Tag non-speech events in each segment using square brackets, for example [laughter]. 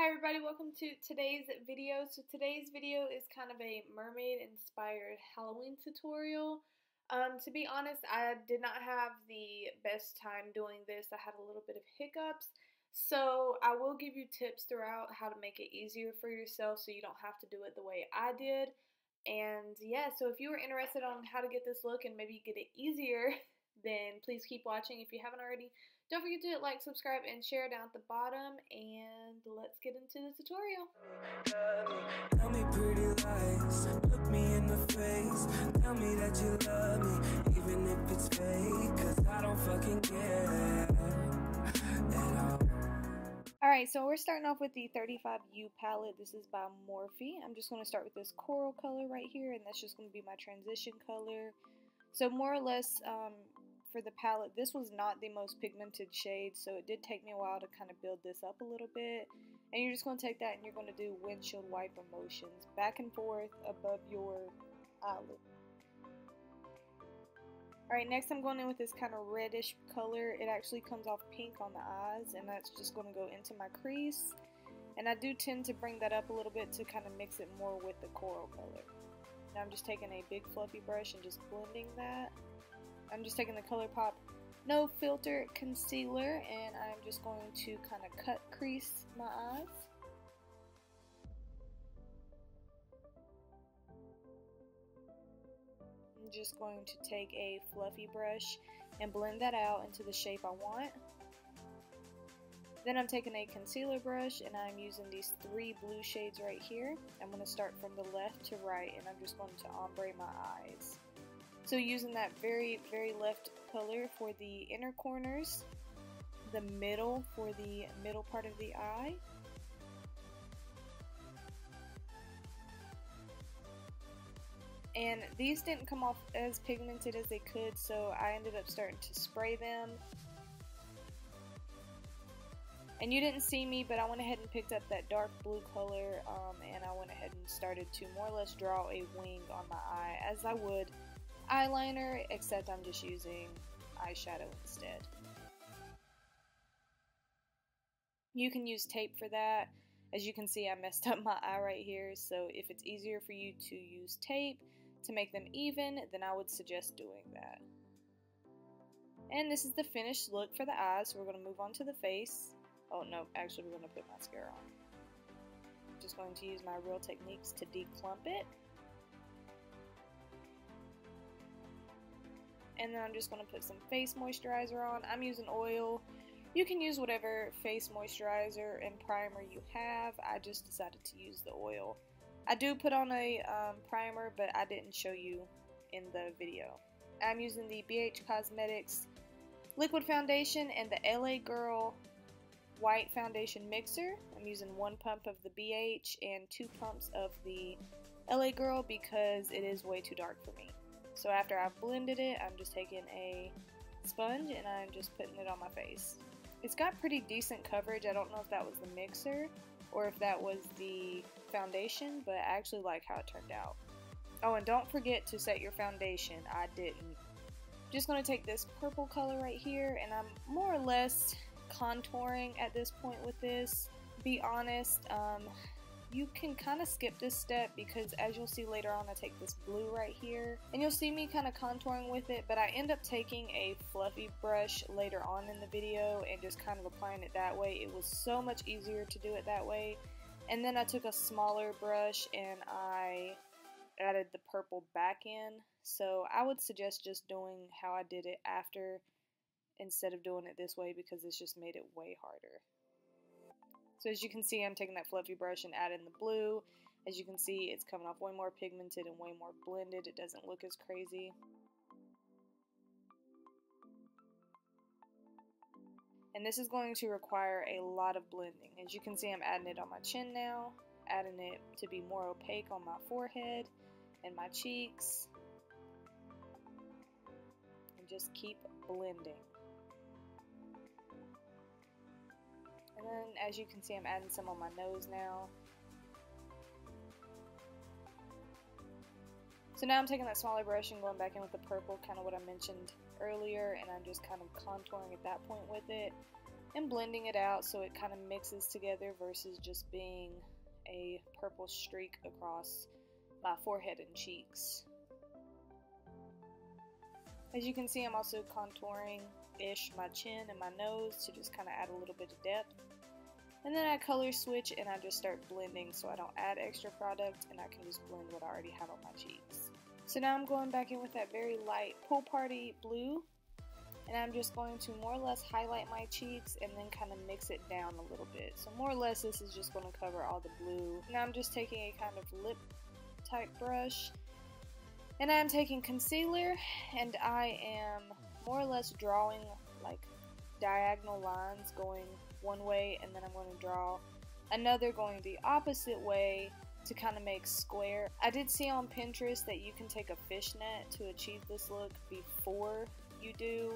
Hi everybody, welcome to today's video. So today's video is kind of a mermaid inspired Halloween tutorial. Um, to be honest, I did not have the best time doing this. I had a little bit of hiccups. So I will give you tips throughout how to make it easier for yourself so you don't have to do it the way I did. And yeah, so if you are interested on how to get this look and maybe get it easier, [laughs] then please keep watching if you haven't already. Don't forget to like, subscribe, and share down at the bottom, and let's get into the tutorial. Tell me pretty lies, look me in the face, tell me that you love me, even if it's fake, cause I don't fucking care Alright, so we're starting off with the 35U palette. This is by Morphe. I'm just going to start with this coral color right here, and that's just going to be my transition color. So more or less, um, for the palette, this was not the most pigmented shade, so it did take me a while to kind of build this up a little bit. And you're just going to take that and you're going to do windshield wiper motions back and forth above your eyelid. Alright, next I'm going in with this kind of reddish color. It actually comes off pink on the eyes, and that's just going to go into my crease. And I do tend to bring that up a little bit to kind of mix it more with the coral color. Now I'm just taking a big fluffy brush and just blending that. I'm just taking the ColourPop No Filter Concealer and I'm just going to kind of cut crease my eyes. I'm just going to take a fluffy brush and blend that out into the shape I want. Then I'm taking a concealer brush and I'm using these three blue shades right here. I'm going to start from the left to right and I'm just going to ombre my eyes. So using that very, very left color for the inner corners, the middle for the middle part of the eye, and these didn't come off as pigmented as they could so I ended up starting to spray them. And you didn't see me but I went ahead and picked up that dark blue color um, and I went ahead and started to more or less draw a wing on my eye as I would eyeliner, except I'm just using eyeshadow instead. You can use tape for that. As you can see, I messed up my eye right here, so if it's easier for you to use tape to make them even, then I would suggest doing that. And this is the finished look for the eyes, so we're going to move on to the face. Oh no, actually we're going to put mascara on. I'm just going to use my Real Techniques to declump it. And then I'm just going to put some face moisturizer on. I'm using oil. You can use whatever face moisturizer and primer you have. I just decided to use the oil. I do put on a um, primer, but I didn't show you in the video. I'm using the BH Cosmetics liquid foundation and the LA Girl white foundation mixer. I'm using one pump of the BH and two pumps of the LA Girl because it is way too dark for me. So after I've blended it, I'm just taking a sponge and I'm just putting it on my face. It's got pretty decent coverage. I don't know if that was the mixer or if that was the foundation, but I actually like how it turned out. Oh, and don't forget to set your foundation. I didn't. Just going to take this purple color right here, and I'm more or less contouring at this point with this. Be honest, um, you can kind of skip this step because as you'll see later on I take this blue right here and you'll see me kind of contouring with it but I end up taking a fluffy brush later on in the video and just kind of applying it that way. It was so much easier to do it that way and then I took a smaller brush and I added the purple back in so I would suggest just doing how I did it after instead of doing it this way because it's just made it way harder. So as you can see, I'm taking that fluffy brush and adding the blue. As you can see, it's coming off way more pigmented and way more blended. It doesn't look as crazy. And this is going to require a lot of blending. As you can see, I'm adding it on my chin now, adding it to be more opaque on my forehead and my cheeks. And just keep blending. And then as you can see I'm adding some on my nose now. So now I'm taking that smaller brush and going back in with the purple, kind of what I mentioned earlier, and I'm just kind of contouring at that point with it. and blending it out so it kind of mixes together versus just being a purple streak across my forehead and cheeks. As you can see, I'm also contouring-ish my chin and my nose to just kind of add a little bit of depth. And then I color switch and I just start blending so I don't add extra product and I can just blend what I already have on my cheeks. So now I'm going back in with that very light pool party blue and I'm just going to more or less highlight my cheeks and then kind of mix it down a little bit. So more or less this is just going to cover all the blue. Now I'm just taking a kind of lip type brush and I'm taking concealer and I am more or less drawing like diagonal lines going one way and then I'm going to draw another going the opposite way to kind of make square. I did see on Pinterest that you can take a fishnet to achieve this look before you do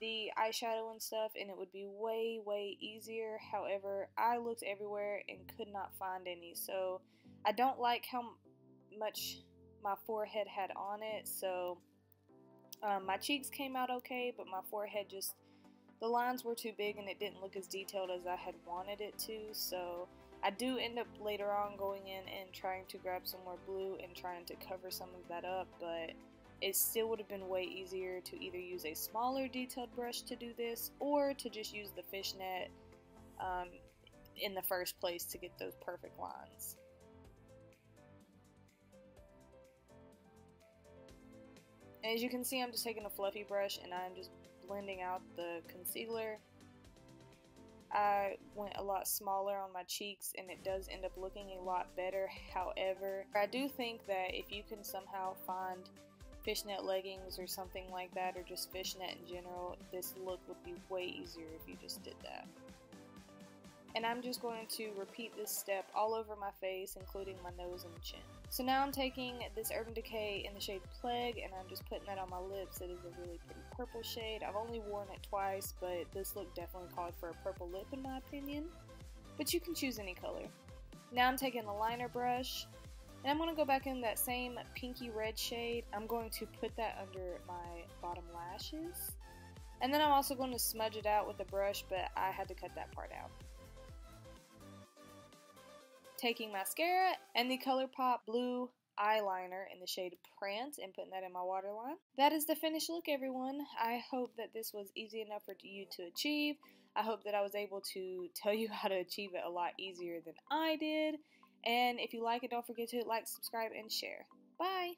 the eyeshadow and stuff and it would be way way easier however I looked everywhere and could not find any so I don't like how much my forehead had on it so um, my cheeks came out okay but my forehead just the lines were too big and it didn't look as detailed as I had wanted it to so I do end up later on going in and trying to grab some more blue and trying to cover some of that up but it still would have been way easier to either use a smaller detailed brush to do this or to just use the fishnet um, in the first place to get those perfect lines. As you can see, I'm just taking a fluffy brush and I'm just blending out the concealer. I went a lot smaller on my cheeks and it does end up looking a lot better. However, I do think that if you can somehow find fishnet leggings or something like that, or just fishnet in general, this look would be way easier if you just did that. And I'm just going to repeat this step all over my face, including my nose and chin. So now I'm taking this Urban Decay in the shade Plague, and I'm just putting that on my lips. It is a really pretty purple shade. I've only worn it twice, but this look definitely called for a purple lip in my opinion. But you can choose any color. Now I'm taking a liner brush, and I'm going to go back in that same pinky red shade. I'm going to put that under my bottom lashes. And then I'm also going to smudge it out with a brush, but I had to cut that part out. Taking mascara and the ColourPop Blue eyeliner in the shade Prance and putting that in my waterline. That is the finished look, everyone. I hope that this was easy enough for you to achieve. I hope that I was able to tell you [laughs] how to achieve it a lot easier than I did. And if you like it, don't forget to like, subscribe, and share. Bye!